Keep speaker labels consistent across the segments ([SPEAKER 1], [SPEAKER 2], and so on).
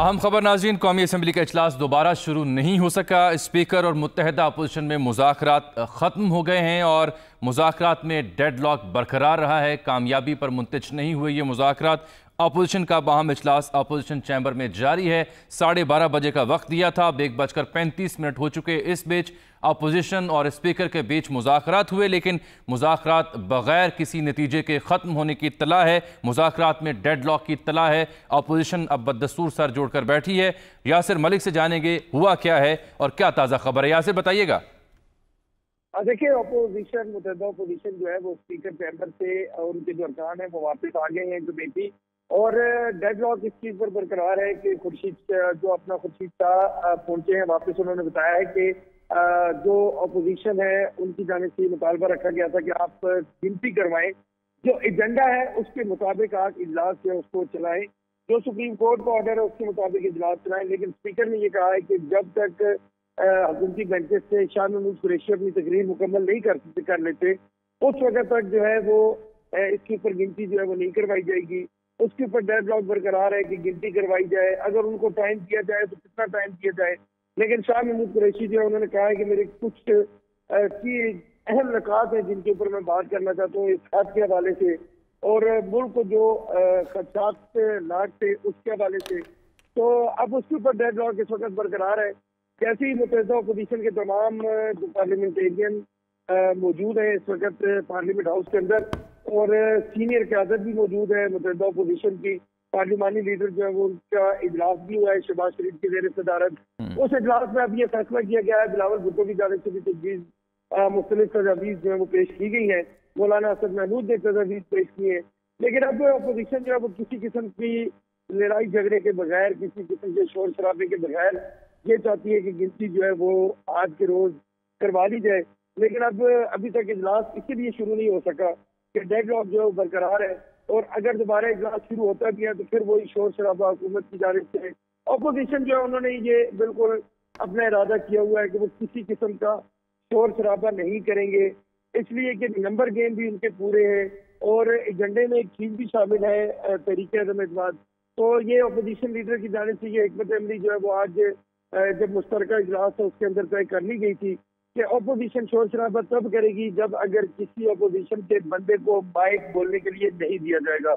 [SPEAKER 1] अहम खबर नाजीन कौमी असम्बली का अजलास दोबारा शुरू नहीं हो सका। स्पीकर और मुतहदा अपोजिशन में मुजाकरात ख़त्म हो गए हैं और मुजाकरात में डेड लॉक बरकरार रहा है। कामयाबी पर मुंतज नहीं हुए ये मुजाकरात। अपोजिशन का बाहम इजलास अपोजिशन चैम्बर में जारी है। साढ़े बारह बजे का वक्त दिया था। अब एक बजकर पैंतीस मिनट हो चुके इस बीच अपोजिशन और स्पीकर के बीच मुजाकरात हुए, लेकिन मुजाकरात बगैर किसी नतीजे के ख़त्म होने की इतला है। मुजाकरात में डेड लॉक की इतला है। अपोजिशन अब बदस्तूर सर जोड़कर बैठी है। यासिर मलिक से जानेंगे हुआ क्या है और क्या ताज़ा खबर है। यासिर, बताइएगा।
[SPEAKER 2] देखिए, अपोजिशन, मुतहदा अपोजिशन जो है, वो स्पीकर चैम्बर से और उनके जो अरकान है, वो वापस आ गए हैं। कमेटी और डेड लॉक इस चीज़ पर बरकरार है कि खुर्शीद जो अपना खुर्शीद शाह पहुँचे हैं, वापस उन्होंने बताया है कि जो अपोजिशन है, उनकी जाने से मुतालबा रखा गया था कि आप गिनती करवाएँ। जो एजेंडा है, उसके मुताबिक आप इजलास है, उसको चलाएँ। जो सुप्रीम कोर्ट का ऑर्डर है, उसके मुताबिक इजलास चलाएँ। लेकिन स्पीकर ने ये कहा है कि जब तक हुकूमती बेंचेस से शाह महमूद कुरेशी अपनी तकरीर मुकम्मल नहीं कर कर लेते, उस वक्त तक जो है वो इसके ऊपर गिनती जो है वो नहीं करवाई जाएगी। उसके ऊपर डेड लॉक बरकरार है कि गिनती करवाई जाए। अगर उनको टाइम किया जाए तो कितना टाइम किया जाए। लेकिन शाह महमूद कुरैशी जो है, उन्होंने कहा है कि मेरे कुछ की अहम नकात है जिनके ऊपर मैं बात करना चाहता हूँ इस के हवाले से। और मुल्क को जो खदशात लाट थे, उसके हवाले से। तो अब उसके ऊपर डेड लॉक इस वक्त बरकरार है। कैसे ही मुतहदा अपोजिशन के तमाम जो पार्लियामेंटेरियन मौजूद हैं इस वक्त पार्लियामेंट हाउस के अंदर और सीनियर क्यादत भी मौजूद है मुतहदा अपोजिशन की। पार्लिमानी लीडर जो है वो उनका इजलास भी हुआ है शहबाज शरीफ की जेर सदारत। हम्म। उस इजलास में अब ये फैसला किया गया है बिलावल भुट्टो की जानब से भी तजवीज मुख्तलिफ़ तजावीज जो है वो पेश की गई है। मौलाना असद महमूद ने तजावीज पेश की है। लेकिन अब अपोजिशन जो है वो किसी किस्म की लड़ाई झगड़े के बगैर किसी किस्म के शोर शराबे के बगैर ये चाहती है कि गिनती जो है वो आज के रोज करवा ली जाए। लेकिन अब अभी तक इजलास इसीलिए शुरू नहीं हो सका। कि डेड लॉक जो है बरकरार है। और अगर दोबारा इजलास शुरू होता भी है तो फिर वही शोर शराबा हुकूमत की जानब से। अपोजिशन जो है, उन्होंने ये बिल्कुल अपना इरादा किया हुआ है कि वो किसी किस्म का शोर शराबा नहीं करेंगे। इसलिए कि नंबर गेम भी उनके पूरे हैं और एजेंडे में एक चीज़ भी शामिल है तरीके अदम एतमाद तो ये अपोजिशन लीडर की जानब से ये हमत अमली जो है, वो आज जब मुश्तर इजलास है, उसके अंदर तय कर ली गई थी कि अपोजिशन शोर शराबा तब करेगी जब अगर किसी अपोजिशन के बंदे को माइक बोलने के लिए नहीं दिया जाएगा।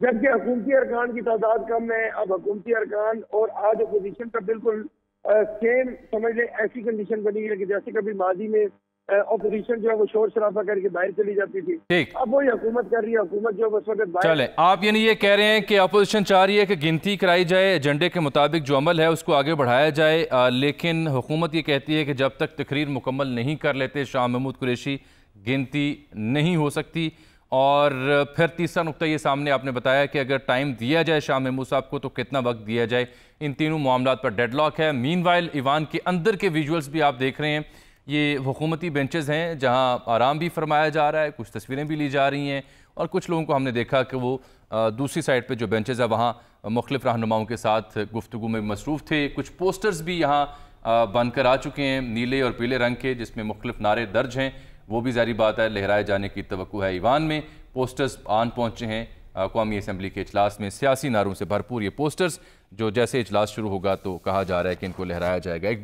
[SPEAKER 2] जबकि हुकूमती अरकान की तादाद कम है। अब हुकूमती अरकान और आज अपोजिशन का बिल्कुल सेम समझ लें, ऐसी कंडीशन बनी है कि जैसे कभी माजी में अपोजिशन जो है वो शोर शराबा करके बाहर चली जाती थी। अब वही हुकूमत कर रही है हुकूमत जो उस वक्त
[SPEAKER 1] चले आप यानी ये कह रहे हैं कि अपोजिशन चाह रही है कि गिनती कराई जाए एजेंडे के मुताबिक जो अमल है उसको आगे बढ़ाया जाए आ, लेकिन हुकूमत ये कहती है कि जब तक तकरीर मुकम्मल नहीं कर लेते शाह महमूद कुरेशी गिनती नहीं हो सकती। और फिर तीसरा नुकता ये सामने आपने बताया कि अगर टाइम दिया जाए शाह महमूद साहब को तो कितना वक्त दिया जाए। इन तीनों मामला पर डेडलॉक है। मीन वाइल ईवान के अंदर के विजुअल्स भी आप देख रहे हैं। ये हुकूमती बेंचेज़ हैं जहाँ आराम भी फरमाया जा रहा है, कुछ तस्वीरें भी ली जा रही हैं और कुछ लोगों को हमने देखा कि वो दूसरी साइड पर जो बेंचेज़ है वहाँ मुख्तफ रहनुमाओं के साथ गुफ्तु में मसरूफ़ थे। कुछ पोस्टर्स भी यहाँ बनकर आ चुके हैं नीले और पीले रंग के, जिसमें मुख्तफ नारे दर्ज हैं। वो भी जारी बात है, लहराए जाने की तो है ईवान में। पोस्टर्स आन पहुँचे हैं कौमी असम्बली के अजलास में। सियासी नारों से भरपूर ये पोस्टर्स, जो जैसे इजलास शुरू होगा तो कहा जा रहा है कि इनको लहराया जाएगा। एक